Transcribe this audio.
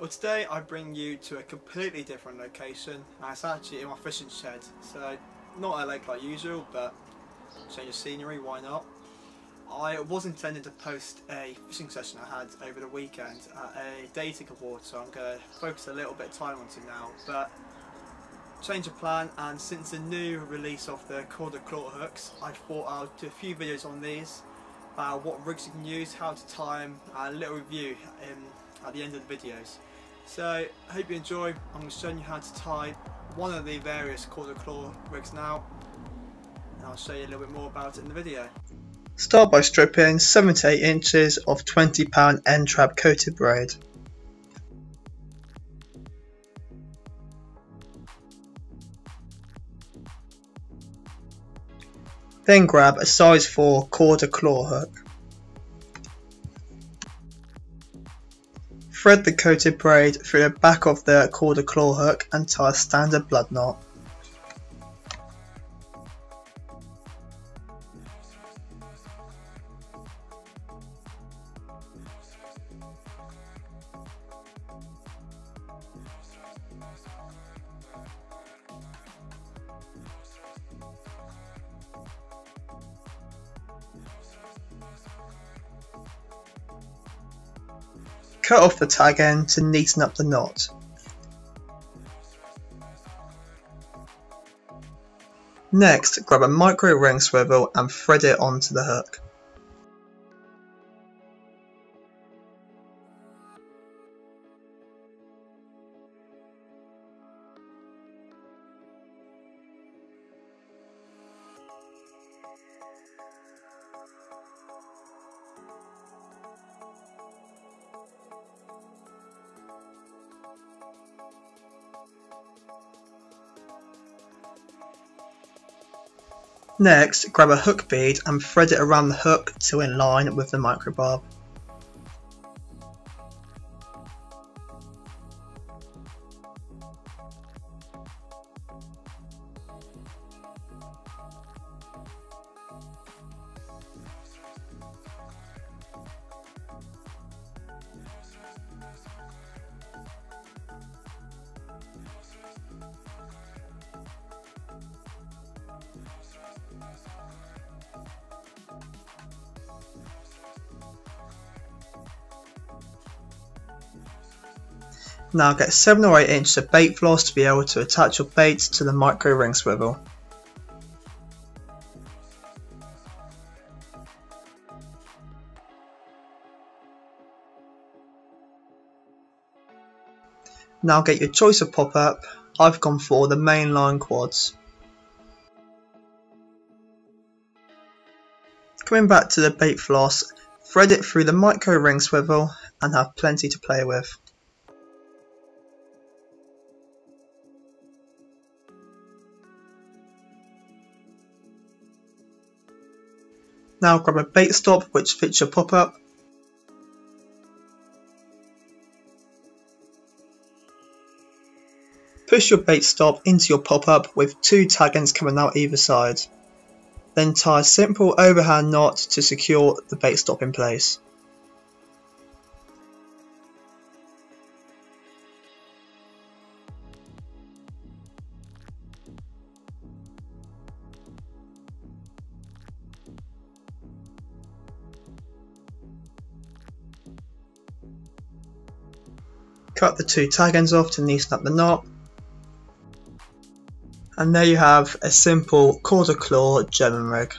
Well today I bring you to a completely different location and it's actually in my fishing shed so not a lake like usual but change of scenery why not. I was intending to post a fishing session I had over the weekend at a dating award so I'm going to focus a little bit of time onto now but change of plan and since the new release of the Korda Klor hooks I thought I'll do a few videos on these about what rigs you can use, how to them, and a little review in, at the end of the videos. So I hope you enjoy. I'm going to show you how to tie one of the various Korda Klor rigs now and I'll show you a little bit more about it in the video. Start by stripping 7 to 8 inches of 20 pound N-Trap coated braid. Then grab a size 4 Korda Klor hook. Thread the coated braid through the back of the Korda Klor hook and tie a standard blood knot. Cut off the tag end to neaten up the knot. Next, grab a micro ring swivel and thread it onto the hook. Next, grab a hook bead and thread it around the hook to in line with the microbarb. Now get 7 or 8 inches of bait floss to be able to attach your bait to the micro ring swivel. Now get your choice of pop-up, I've gone for the mainline quads. Coming back to the bait floss, thread it through the micro ring swivel and have plenty to play with. Now grab a bait stop which fits your pop-up. Push your bait stop into your pop-up with two tag ends coming out either side. Then tie a simple overhand knot to secure the bait stop in place. Cut the two tag ends off to neaten up the knot. And there you have a simple Korda Klor German rig.